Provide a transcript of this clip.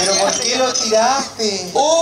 ¿Pero por qué lo tiraste? ¡Oh!